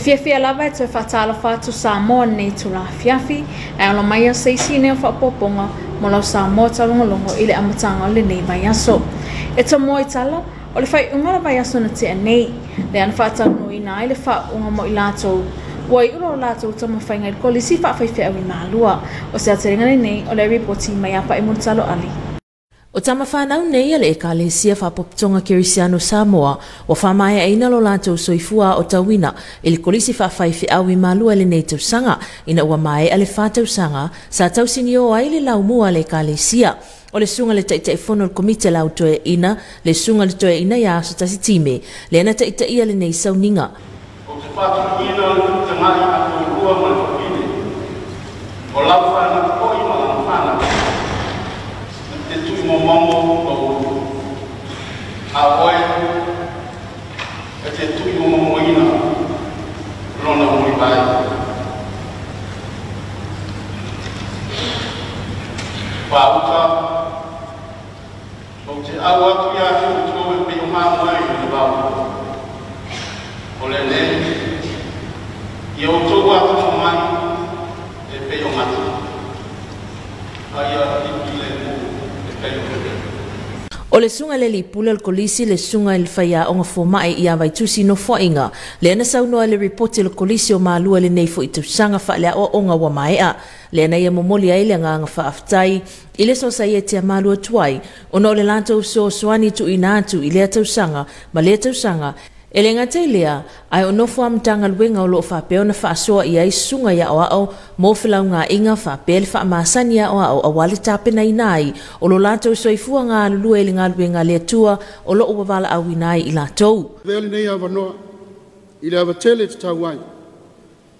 fia fia lava e tue whataala whātu sa moa nei tu la fiafi e ala mai a seisi nei o whapoponga mo lau sa moa tarongolongo i le amatanga le nei vai aso. E ta i tala, o le whai umara vai na tia nei, le ana whata no i nai le wha unga mo i lātou. Wai ura o lātou tama whai ngai le koli si wha whai o se ateringa nei nei o le reporti mai apa i muntalo ali. O tama whanau nei ale e ka le sia whapopitonga Kirisiano Samoa wa whamaia eina lo lātou soifua o tawina i le kolisi whawhaifi awi malua le nei tausanga ina ua mai ale whātau sanga sa tau sini o ai le lau mua le ka le sia. O le sunga le taitai fono le komite lau toe ina, le sunga le toe ina ya aso tasi time, le ana taitai ia nei sauninga. O te whātau ina o tangai a rua ma le. O lau whana mɔmɔ ɔwɔ awɔ yɛ ɛtɛ tó yi mɔmɔ yina lɔnà wòle ba yɛ wà awùtɔ ɔtɛ awɔ tó yà fi wòtí wòle bi wòmá mɔ yɛ wòle ba wò wòle lɛ yɛ wòtó wò ató fòmá yɛ ebe yɔ ma tó. Ayɔ ibi lɛ wò. O le sunga le li pula le kolisi le sunga il faya o nga fuma i awai tusi no fo inga. Le ana sau noa le ripote le kolisi o maa lua le nei fo itu sanga fa le o o nga wa mai a. Le ana ia momoli ai le nga fa aftai. I le sosa ia te a maa lua tuai. O no le lanto so swani tu inatu i le tausanga ma le tausanga. e le gata i lea ae o nofo amatagaluega o loo faapea ona faasoa i ai susuga ia aoao mo felaugaʻiga faapea le faamasani ia aoao auā le tapenaina ai o lo latou soifua galulua i le galuega le atua o lo'o loʻu vavalaauina ai i latou. Avea lenei avanoa i le avatele tatau ai.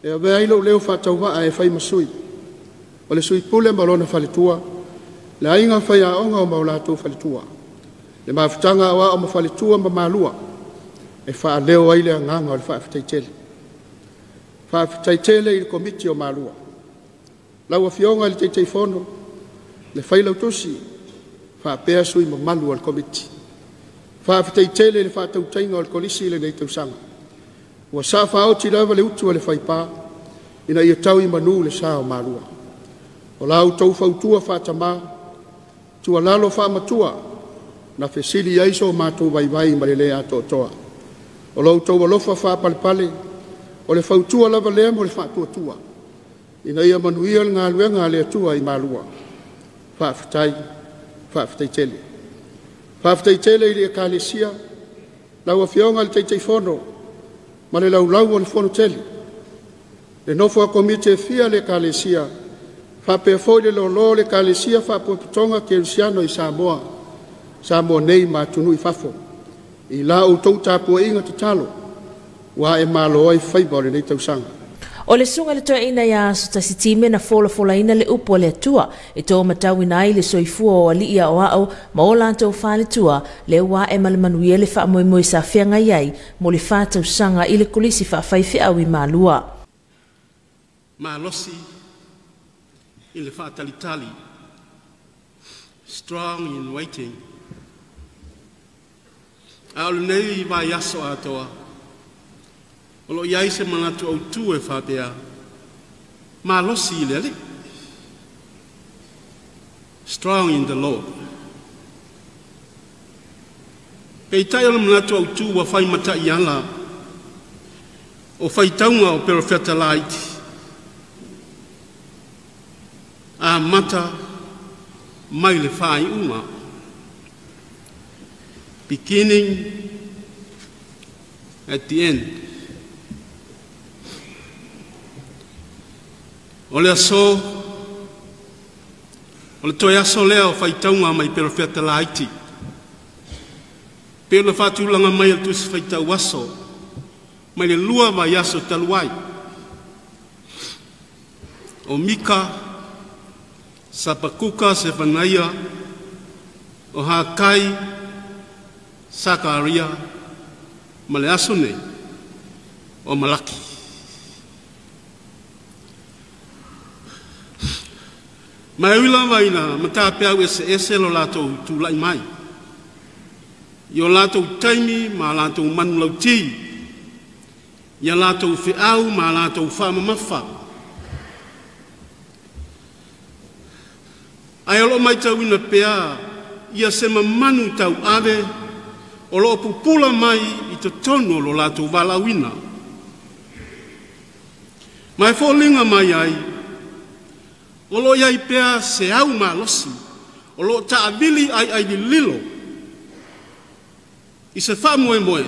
E avea ai lo'u leo faatauvaa e fai masui. O le suipule ma lona faletua le aiga faiaʻoga o ma o latou faletua le mafutaga aʻoaʻo ma faletua ma malua e faaleo ai le agaga o le faafetaitele faafetaitele i le komiti o malua lauafioga i le taitaifono le failautusi faapea sui mamalu o le komiti. Faafetaitele i le faatautaiga o le kolisi i lenei tausaga ua sa faaoti lava le utu o le faipā ina ia tau i manū le sa o malua o la outou fautua faatamā tualalo faamatua na fesili ai so matou vaivai ma le lē atoatoa o lo tau alofa faapalepale pale pale o le fautua lava lea mo le faatuatua ina ia manuia le galuega a le atua i malua faafetai faafetaitele faafetaitele faafetai tele i le ekalesia lau afioga le taitaifono ma le laulau o le fono tele. Le nofo a komite fia le ekalesia faapea foi le lōlō le ekalesia faapoepotoga kerusiano i samoa. Samoa nei matunui fafo i la o tau tāpua inga te talo, wā e mālo ai whaibare nei tau sanga. O le sunga le toa ina ia aso ta si na fola fola ina le upo le atua, e to matau ina ai le soifua o ali ia o ao, ma o lanta o tua, le wā e malamanuia le wha amoe moe sa whianga iai, mo le wha tau sanga i le kulisi wha whaife au i mālua. Mālosi, i le wha talitali, strong in waiting, a o nei va yaso atoa. O lo iai se manatu au tu e whapea ma losi le ali strong in the Lord. Pei tai o manatu au tu wa whai mata i ala. O whai taunga o perfecta light. A mata mai le whai unga beginning at the end. O le aso, o le toi aso lea o whaitaunga mai perfecta laiti. Pero le whatulanga mai al tusi whaitau aso, mai le lua mai aso taluai. O Mika, Sapakuka, Sefanaia, o Hakai, Sakaria, Maleasune, or Malaki. Mai wila waina, matapea we se ese lo lato tu lai mai. Yo lato taimi, ma lato manu lau ti. Ia lato fi au, ma lato fa mamafa. Ai alo mai tau ina pea, ia se mamanu tau ave, o loo pupula mai i totonu o lo latou valauina ma e fooliga mai ai o loo iai pea seau malosi o loo taavili ai ai lililo i se faamoemoe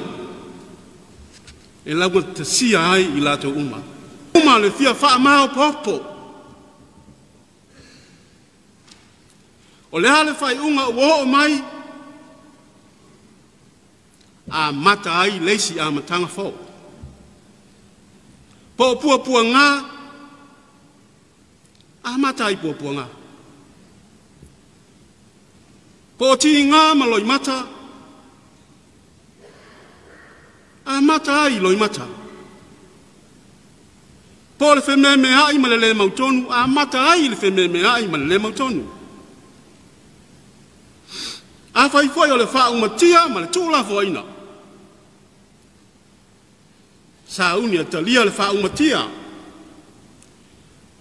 e lauga tasia ai i latou uma. Uma le fia faamaopoopo o le a le faiʻuga ua oo mai a mata ai leisi a matanga fau. Po pua pua ngā, a mata ai pua pua ngā. Po ti ngā maloi mata, a mata ai loi mata. Po le whemne me ai malele mautonu, a mata ai le whemne me ai malele mautonu. A whaifoi o le wha umatia, ma le tūla fo aina. Po le whemne me ai malele sa uni a talia le faaumatia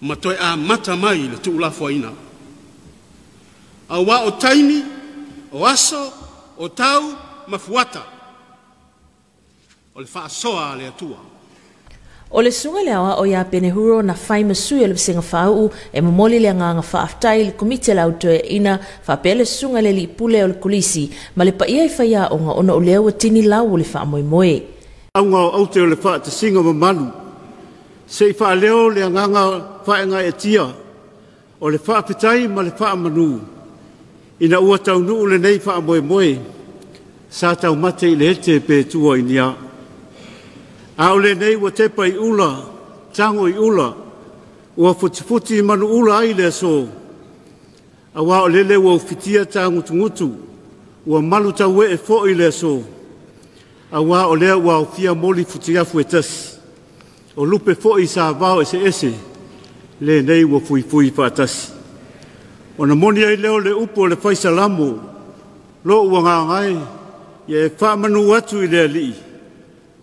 ma toe a mata mai le tuulafoaina auā o taimi o aso o tau ma fuata o le faasoa a le atua. O le sunga le awa iā penehuro pene huro na fai masui o le pisenga faau'u e momoli le agaga faafetai i le komite lau toe ina le sunga le li pule o le kulisi. Ma le paia e i nga ona o lea ua tini lau o le wha aunga o au teo le wha te singa ma manu. Se i wha leo le anganga whaenga e tia o le wha pitai ma le wha manu. I na ua tau nuu le nei wha moe moe sa tau mate i le hete pe tua i nia. A o le nei ua tepa i ula, tango i ula, ua futifuti i manu ula ai le so. A wa o lele ua ufitia tango tungutu, ua malu tau e fo i le so. so awa o lea ua aofia moli futiafu e tasi. O lupe foʻi sa vao ese ese lenei ua fuifui faatasi ona moni ai lea o le upu o le faisalamo lo ua gagae ia e faamanū atu i le alii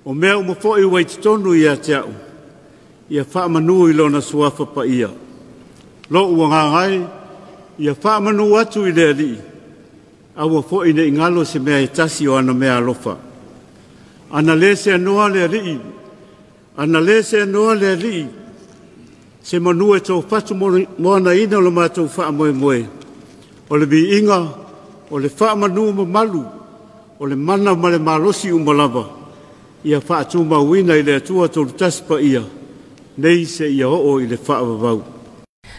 o mea uma foʻi ua itotonu iā te aʻu ia faamanū i lona suafa paia lo ua ngai ia faamanū atu i le alii aua foʻi neʻi galo se mea e tasi o ana mea alofa. Ana le se anoa le rii. Ana le se anoa le rii. Se manua e tau fatu moana ina o lo mātou wha moe moe. O le bi inga, o le wha manu ma malu, o le mana ma le malosi umalava. ia wha atu mawina i le atua tolu taspa ia, nei se ia o i le wha avavau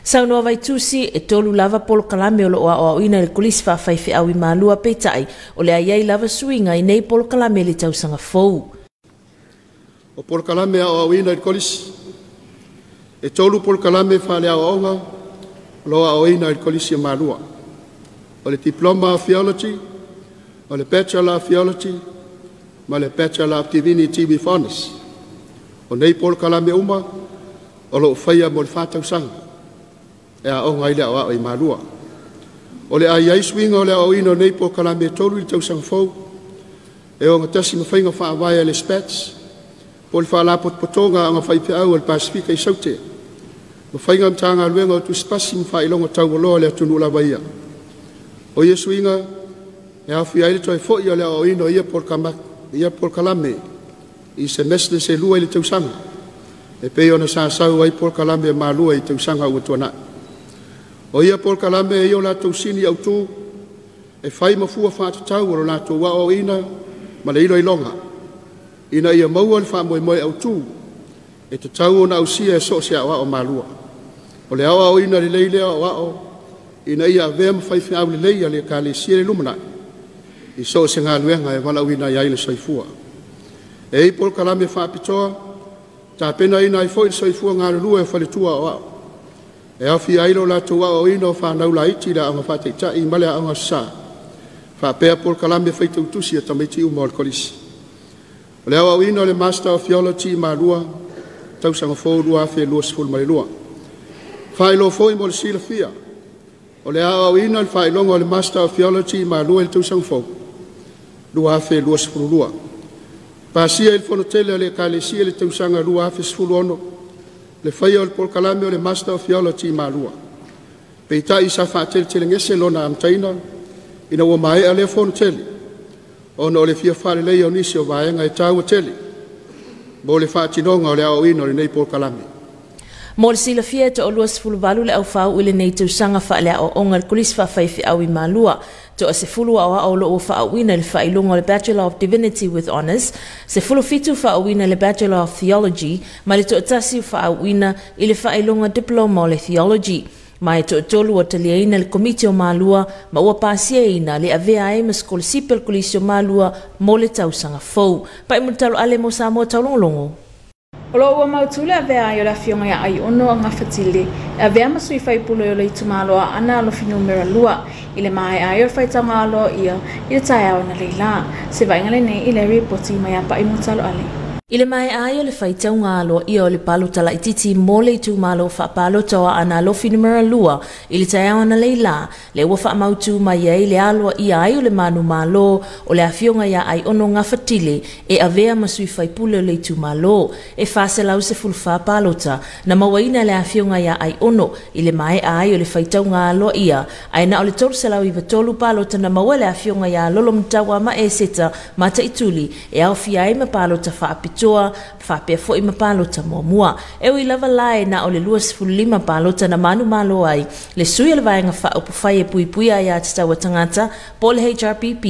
saunoa vaitusi e tolu lava polokalame o loo aʻoaʻoina i le kulisi faafaifeʻau i malua peitaʻi o le aiai lava suiga i nei polo kalame i le tausaga fou. O polo kalame aʻoaʻoina i le kolisi e tolu polo faaleaʻoaʻoga o lo aʻoaʻoina i le kolisi e malua o le diploma of theology o le bachelor of theology ma le bachelor of divinity with honors. O nei polokalame uma o loo faia mo le fatausaga E a o ngai le o i marua. O le ai ai swinga o le o ino nei pol kalame tolu i tau sang fau. E o ngatasi ma whainga wha awai le spats. Po le wha pot potonga anga whai pe au al Pasifika i saute. Ma whainga mtanga luenga o tu spasi ma wha ilonga tau waloa le atunu la waia. O ia swinga, e a whi aile toi fo i o le o ino ia pol kamaka ia por kalame i se mesle se lua i le tausanga. E pe ona sa sau ai por kalame ma lua i tausanga ua tuana. o ia po kalame e o latou sini au tū. E fai mafua faatatau o lo latou ina, ma le iloiloga ina ia maua le faamoemoe autū e tatau ona ausia e so o se le malua o le aʻoaʻoina lelei lea o, ina ia avea ma faifeau lelei a le kalesia le lumanaʻi i so o se galuega e i iai le soifua. E i po le kalame faapitoa tapena ina ai fo'i le soifua galulua e faletua o. e afi ai lo latou aʻoaʻoina o fanau laiti le aʻoga faataʻitaʻi ma le aʻoga sasā faapea polokalame tusi e tamaiti u o le kolisi le aʻoaʻoina o le master of theology malua tausagafou afeluasfulumalelua faailoa foʻi mo le silafia o le aʻoaʻoina o le faailoga o le master of theology malua i le tausagafou lua afeluasfululua pasia i le fonotele o le ekalesia i le tausaga lua afesfuluono le faia o le polokalame o le master of theology malua peitaʻi sa faateletelegese lona amataina ina ua maeʻa lea fonotele ona o le fia faalelei o nisi o vaega e tau tele mo le faatinoga o le aʻoina o lenei polokalame Mo le silafia e to o luas valu le au i lenei nei tausanga i le kulis fa whaifi au i malua. To a se fulu au au lo o wha le wha le Bachelor of Divinity with Honours, se fulu fitu wha wina le Bachelor of Theology, ma le to a tasi wha wina i le wha Diploma le Theology. Mai to tolu o talia le komiti o malua ma ua pasia ina le avea e ma skol sipel kulisi o malua mo le tausanga fau. Pa imu talo ale mo sa mo taulongolongo. O lo ua mautule a vea i o la fionga ia ai ono a ngawhatili, a vea masui fai pulo i o leitu itumaloa ana alo finu mera lua, i le mai ai o fai tanga alo ia i le tae au na leila, se vai ngale nei i le ripoti mai a pa i mutalo ale. I le mai ai o le whaitau ngā alo i o le palo tala i titi mō le tū malo fa palo toa ana lo finimera lua. I le tai ana leila le ua wha mautu mai ai le alo i ai o le manu malo o le afionga ia ai ono ngā fatile e avea masui whaipule o le tū malo e whase lau se fulu wha palota. Na mawaina le afionga ia ai ono i le mai ai o le whaitau ngā ia. Ai na o le tolu se lau i vatolu palota na mawa le afionga ia lolo mtawa ma e seta ma ta ituli e au fiai ma palota ta apit matoa faapea foʻi ma palota muamua e ui lava la e na o le 25 palota na manumālo ai. Le sui o le vaega faaupufai e puipuia iā te taua tagata po le hrpp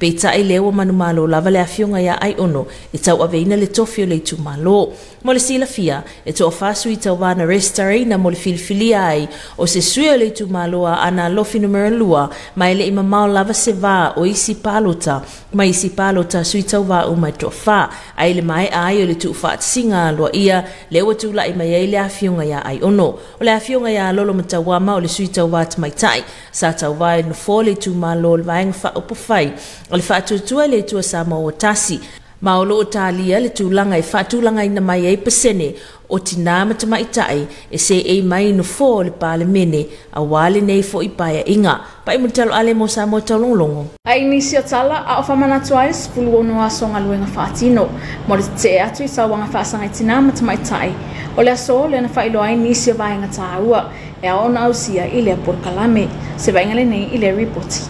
peitaʻi lea ua manumālo lava le afioga iā aiʻono e tauaveina le tofi o le itumālō mo le silafia e toʻafasui tauā restarina mo le filifilia ai. O se sui o le itumālō a ana alofi numero lua ma e leʻi mamao lava se vā o isi palota ma isi palota sui tauvā uma e toʻafā ai le mae ai o le tuufaatasiga aloa ia le ua tulaʻi mai ai le afioga iā ai ono. O le afioga iā lolo matauā ma o le sui mai tamaitaʻi sa tauā e nofo le itumālo o le vaega faaupafai o le faatuatua i le itua sa maua tasi ma o loo talia le tulaga e faatulaga ina mai ai pasene o tinā ma tamaitaʻi e seʻei mai ino fo o le palemene auā lenei foʻi paeaʻiga paʻi mulitaloale mo sa mo taulogologo ai nisi o tala a o famanatu ai sepulu ono asogaluega faatino mo le tetee atu i sauaga faasagaitinā ma tamaitaʻi o le aso lona faailoai nisi o vaega tāua e aona ausia i le apole se vaiga lenei i le ripoti.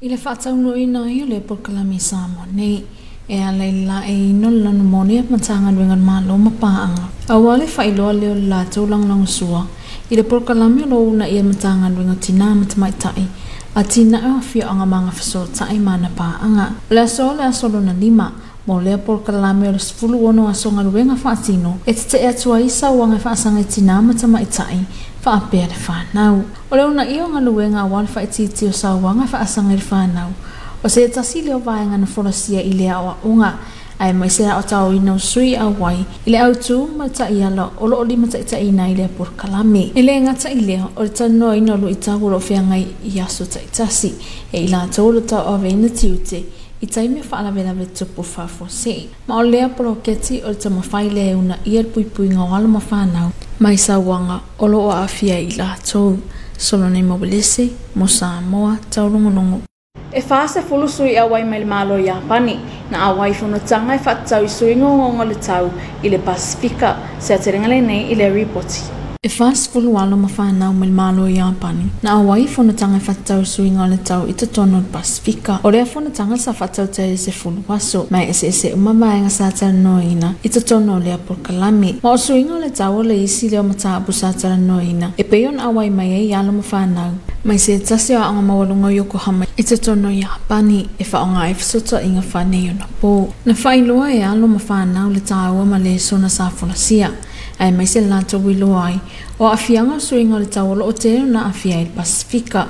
I le faataunoina ai o le apole sa mo nei. e leila ila e ino la numoni at matangan wengan malo mapaanga. Awali fa ilo leo la lang lang sua. Ila por kalami lo na ia matangan wengan tina matamaitai. At tina afia ang mga fasota mana pa anga la solo na lima. mo lea por kalame o sefulu ono asogaluega faatino e tetee atu ai sauaga e faasagatinā matamaʻitaʻi faapea fa fanau o le una ia o galuega auā le faitiiti o sauaga faasaga i fa fanau O se tasi leo vaenga na fonosia i lea o a ai mai se o tau i nau sui a wai, i lea au ma ta i ala o loo lima ta i ta i na i lea kalami. I lea ngata i lea o le tano i nolu i tau lo fia ngai i aso ta i tasi, e i la tau lo tau ti ute, i tai me ve tupu wha. Ma o lea pro keti o le tamo fai lea una i ar pui pui ngau alama whanau, mai sa wanga o loo o a afia i la tau. Solo ne mobilese, mo Samoa, tau. E whaase fulu sui a wai mai le malo i Apani, na a wai funu tanga i i sui ngongongo le tau i le Pasifika, se a terengale nei i le ripoti. E fas fulu alo ma whanau me malo i apani. Na awai fona tanga whatau suinga le tau i te tono le Pasifika. O rea fona tanga sa whatau te se fulu waso. Mai ese ese uma vaenga sa tara no ina i te tono le apur kalami. Ma o suinga le tau le isi leo mata apu sa tara no ina. E peion awai mai e alo ma whanau. Mai se tasi o anga mawalunga Yokohama i te tono i apani e whaonga e fisota inga whanei o na pō. Na whailoa e alo ma whanau le tau ma le sona sa fulasia ai mai se lanto wilo ai o afianga fianga suinga le tawolo o te na afia il Pasifika.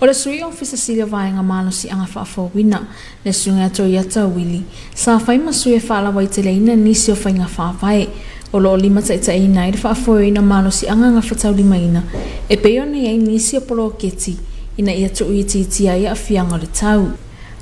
O le sui ofisa silia vai nga malo si anga whaafo wina le suinga to iata wili. Sa fai ma sui e whaala wai te leina nisi o whainga whaafai. O lo lima ta ita ina i le whaafo ina malo si anga nga whatau lima ina. E peo nei ai nisi o polo keti ina ia tu ui ti iti ai afianga le tau.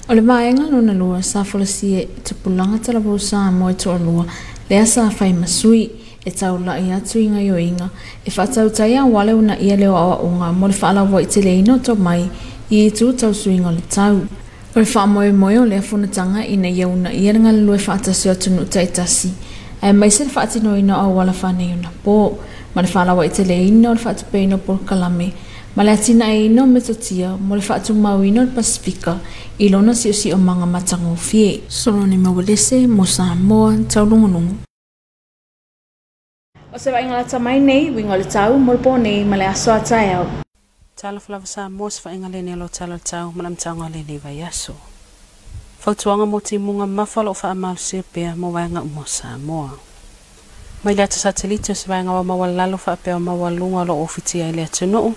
O le maenga luna lua sa fola si e te pulanga tala po sa mo e to lua le asa whai masui e tau la i atu inga yo inga. E whatau tai a wale una ia leo awa o ngā mole whaala wai te le ino tō mai i e tū tau le tau. O e wha moe moe o lea funatanga i na ia una ia ngā lue whaatasi o tunu tai tasi. E mai se le whaatino ina o wala whanei una pō. Ma le whaala wai te le ino le whaatu peino pō kalame. Ma le atina e ino me tia mo le whaatu mau ino le pasifika i lona si o si o manga matango fie. Solone Mawalese, Mosa Moa, Taurungunungu. Ose wa ingala ta mai nei, wingole tau, mulpo nei, male aso atai au. Tala flawa sa mos fa ingale nei lo tala tau, malam tau ngale nei vai aso. Fautuanga mo ti munga mafalo fa amal sirpea mo wainga umosa moa. Mai lea ta satelite se wainga wa mawalalo fa apea mawalunga lo ofiti ai lea tunuu,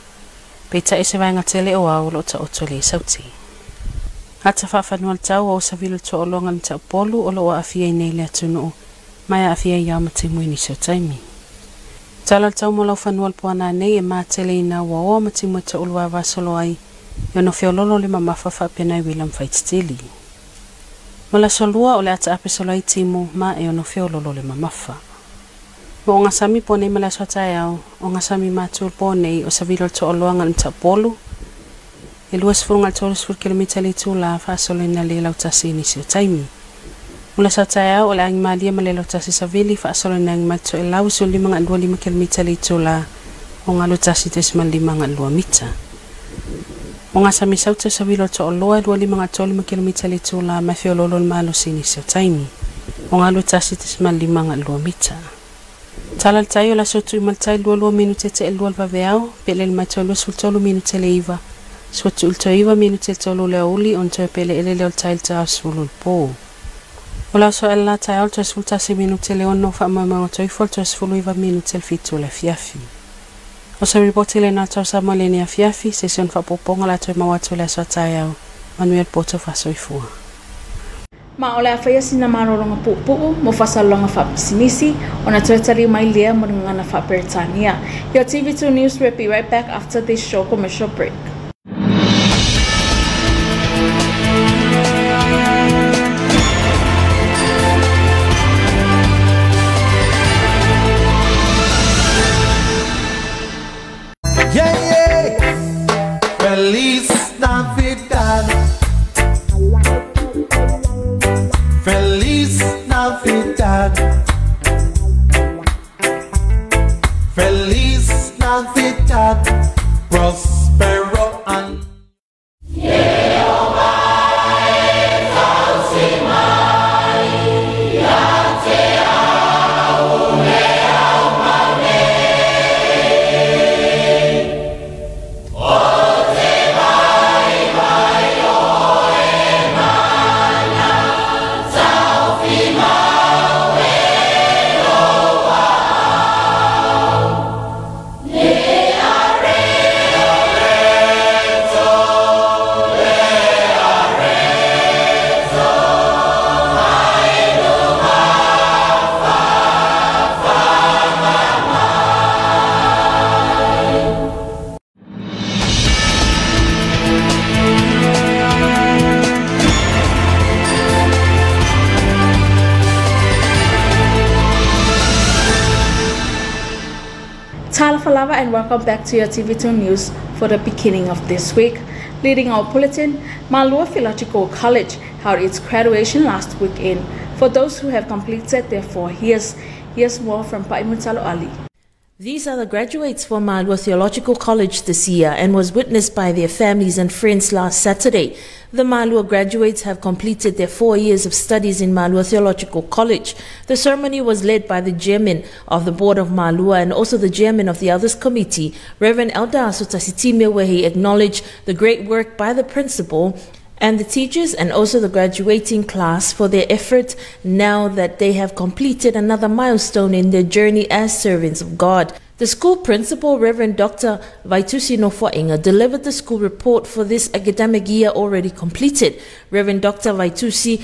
pe ta ese wainga tele o au lo ta otole sauti. Hata fa fanua tau o sa vilo to olonga ni ta polu o lo afia i nei lea tunuu, mai afia i amatimu ni sa taimi. Talal tau malau fanual puana ne e ma tele ina wa o mati mwete ulua vasolo ai yo no fio le mamafafa pena i William Faitstili. Mala solua ole ata ape solo timu ma e yo no fio le mamafa. Mo o ngasami pone mala swata e yao, o ngasami matul pone o savilo to oloa ngal mta polu e luas furu ngal tolus kilomita le tula fa solo ina le lau tasini si taimi. Mula sa Taya, wala ang madia malilota si Savili fa asolo ng matso ilaw so lima nga dua lima kilomita lito la o nga lota si tesma lima nga lua mita. O nga sa misaw sa Savilo to oloa dua lima nga to lima kilomita lito la mafio lolol malo sini sa taimi o nga lota si tesma lima nga mita. Talal tayo la sotu imal tayo lua lua minute te elua lvaveao pele lima to lua sultolo minute le iva. Sotu ultoiva minute tolo le oli on to pele ele leo tayo ta sulul po. O lau so ala tae ol tuas fulta se minu te leo no wha mai mao tau ifol tuas fulu fitu le fiafi. O sa ripoti le nga tau sa mo le nia fiafi, se se on la tui mawatu le aso tae au, manuel poto wha. Ma ole a whaia sina maro ronga mo fasa longa wha pisimisi, o na tuatari mai lea mo ngana wha Britannia. Your TV2 News will be right back after this show commercial break. Back to your TV2 News for the beginning of this week. Leading our bulletin, Malua Theological College held its graduation last weekend for those who have completed their four years. Here's more from Paimutalo Ali. These are the graduates from Malua Theological College this year and was witnessed by their families and friends last Saturday. The Malua graduates have completed their four years of studies in Malua Theological College. The ceremony was led by the chairman of the board of Malua and also the chairman of the Others Committee, Reverend Elder Asutasitime, where he acknowledged the great work by the principal and the teachers and also the graduating class for their effort now that they have completed another milestone in their journey as servants of God. The school principal, Reverend Dr. Vaitusi Nofoinga, delivered the school report for this academic year already completed. Reverend Dr. Vaitusi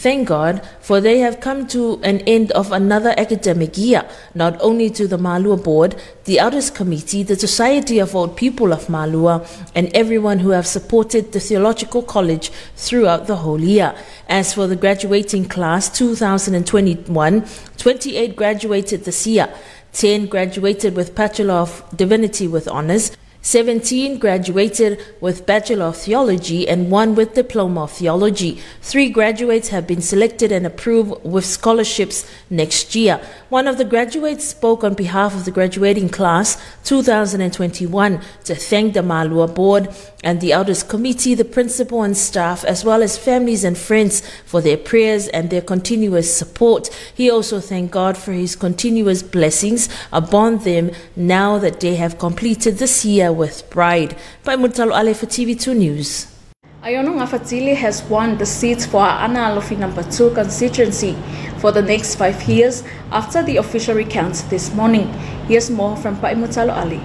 Thank God, for they have come to an end of another academic year, not only to the Malua Board, the Elders Committee, the Society of Old People of Malua, and everyone who have supported the Theological College throughout the whole year. As for the graduating class 2021, 28 graduated this year. 10 graduated with Bachelor of Divinity with honors, 17 graduated with Bachelor of Theology and one with Diploma of Theology. Three graduates have been selected and approved with scholarships next year. One of the graduates spoke on behalf of the graduating class 2021 to thank the Malua board and the Elders Committee, the principal and staff, as well as families and friends for their prayers and their continuous support. He also thanked God for his continuous blessings upon them now that they have completed this year with pride. By Mutalo Ale for TV2 News. Aiono Ngafatili has won the seat for Ana Alofi number 2 constituency for the next five years after the official recount this morning. Here's more from Paimutalo Ali.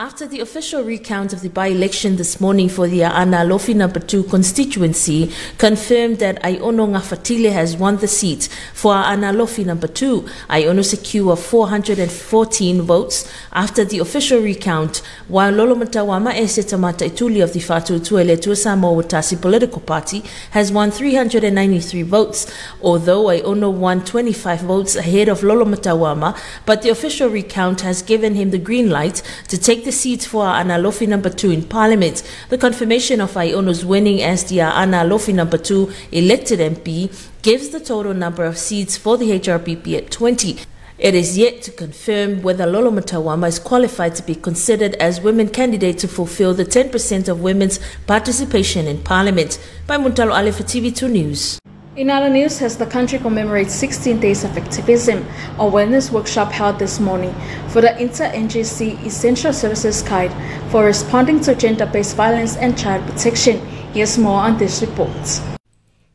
After the official recount of the by-election this morning for the Ana Lofi number 2 constituency confirmed that Aiono Ngafatile has won the seat for Ana Lofi number 2, Iono secured 414 votes after the official recount, while Lolo Matawama Esetamata Ituli of the Fatu Tuele Tuasamo Watasi political party has won 393 votes, although Iono won 25 votes ahead of Lolo Matawama, but the official recount has given him the green light to take the seat for Analofi number two in Parliament. The confirmation of Iono's winning as the Analofi number two elected MP gives the total number of seats for the HRPP at 20. It is yet to confirm whether Lolo Matawama is qualified to be considered as women candidate to fulfill the 10% of women's participation in Parliament. By Muntalo Ali for TV2 News. In other news, as the country commemorates 16 days of activism, a awareness workshop held this morning for the Interagency Essential Services Guide for responding to gender-based violence and child protection. Here's more on this report.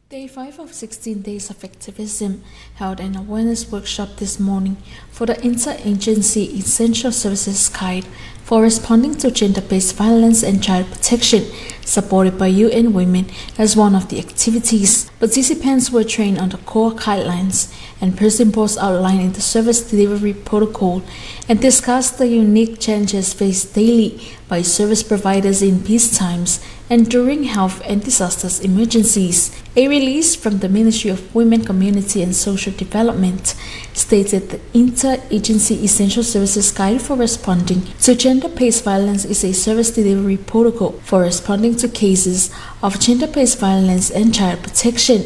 Day 5 of 16 Days of Activism held an awareness workshop this morning for the Interagency Essential Services Guide for responding to gender-based violence and child protection, supported by UN Women as one of the activities. Participants were trained on the core guidelines and principles outlined in the service delivery protocol and discussed the unique challenges faced daily by service providers in peace times and during health and disasters emergencies. A release from the Ministry of Women, Community and Social Development stated the Interagency Essential Services Guide for Responding to Gender-Based Violence is a service delivery protocol for responding to cases of gender-based violence and child protection.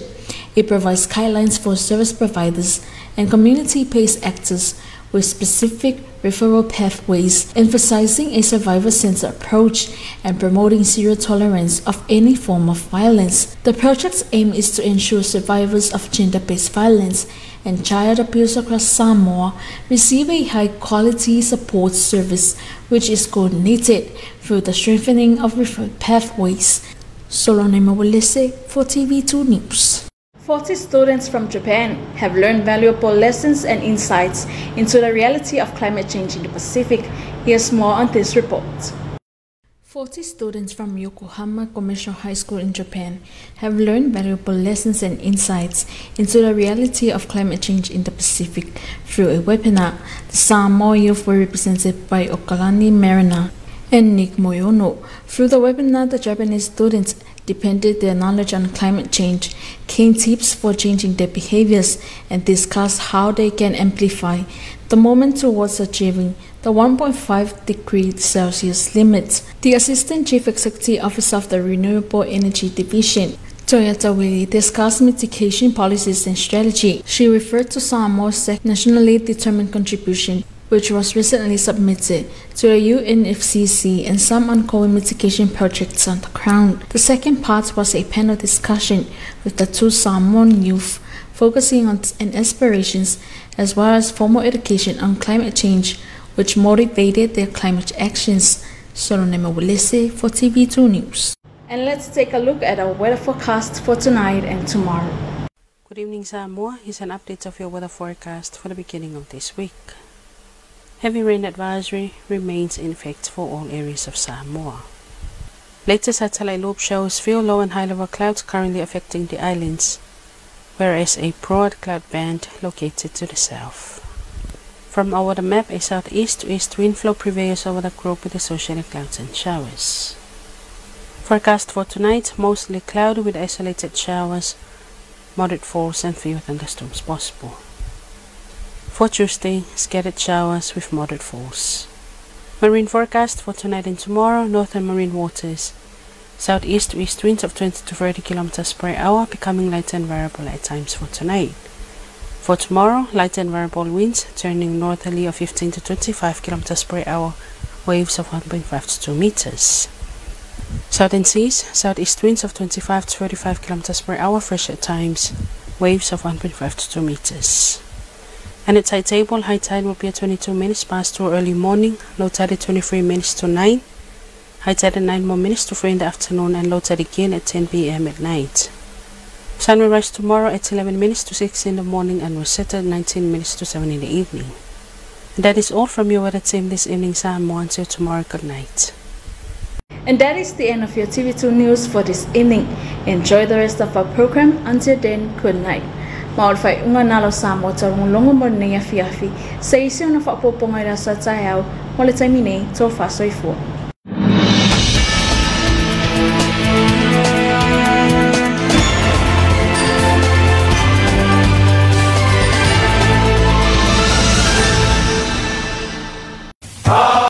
It provides guidelines for service providers and community-based actors with specific referral pathways, emphasizing a survivor centered approach and promoting zero tolerance of any form of violence. The project's aim is to ensure survivors of gender based violence and child abuse across Samoa receive a high quality support service which is coordinated through the strengthening of referral pathways. Solone for TV2 News. 40 students from Japan have learned valuable lessons and insights into the reality of climate change in the Pacific. Here's more on this report. 40 students from Yokohama Commercial High School in Japan have learned valuable lessons and insights into the reality of climate change in the Pacific through a webinar. The Samoa youth were represented by Okalani Marina and Nick Moyono. Through the webinar, the Japanese students depended their knowledge on climate change, gain tips for changing their behaviors, and discuss how they can amplify the moment towards achieving the 1.5 degree Celsius limit. The Assistant Chief Executive Officer of the Renewable Energy Division, Toiata Uili discussed mitigation policies and strategy. She referred to Samoa's nationally determined contribution which was recently submitted to the UNFCCC and some ongoing mitigation projects on the ground. The second part was a panel discussion with the two Samoan youth focusing on and aspirations as well as formal education on climate change, which motivated their climate actions. Solonema Wulese for TV2 News. And let's take a look at our weather forecast for tonight and tomorrow. Good evening, Samoa. Here's an update of your weather forecast for the beginning of this week. Heavy rain advisory remains in effect for all areas of Samoa. Latest satellite lobe shows few low and high level clouds currently affecting the islands, whereas a broad cloud band located to the south. From our the map, a southeast to east wind flow prevails over the group with associated clouds and showers. Forecast for tonight, mostly cloudy with isolated showers, moderate falls and few thunderstorms possible. For Tuesday, scattered showers with moderate falls. Marine forecast for tonight and tomorrow, northern marine waters. Southeast east winds of 20 to 30 kilometers per hour, becoming light and variable at times for tonight. For tomorrow, light and variable winds turning northerly of 15 to 25 kilometers per hour, waves of 1.5 to 2 meters. Southern seas, southeast winds of 25 to 35 kilometers per hour, fresh at times, waves of 1.5 to 2 meters. And at tide table, high tide will be at 22 minutes past 2 early morning, low tide at 23 minutes to 9, high tide at 9 more minutes to 4 in the afternoon, and low tide again at 10 p.m. at night. Sun will rise tomorrow at 11 minutes to 6 in the morning and will set at 19 minutes to 7 in the evening. And that is all from your weather team this evening, Samoa. Until tomorrow, good night. And that is the end of your TV2 news for this evening. Enjoy the rest of our program. Until then, good night. ma o le faiʻuga na lo sa mo talogologo mo lenei afiafi se isi ona faapoopoga i le asoataeao mo le taiminei tofasoifua